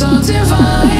so divine.